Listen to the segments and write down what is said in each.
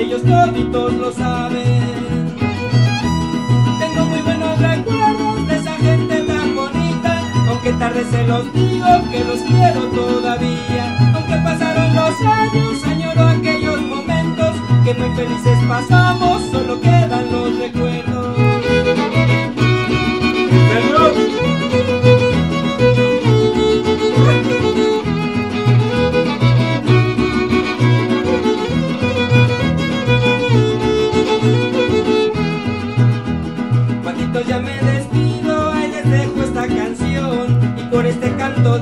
ellos toditos lo saben. Se los digo que los quiero todavía. Aunque pasaron los años, añoro aquellos momentos que muy felices pasamos,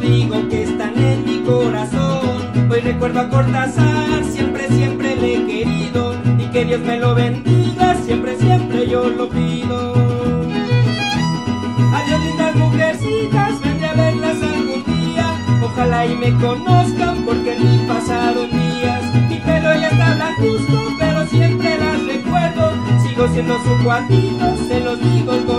digo que están en mi corazón. Hoy recuerdo a Cortázar, siempre, siempre le he querido y que Dios me lo bendiga, siempre, siempre yo lo pido. Adiós lindas mujercitas, vendré a verlas algún día, ojalá y me conozcan porque ni pasaron días. Mi pelo ya está blancuzco, pero siempre las recuerdo, sigo siendo su cuatito, se los digo con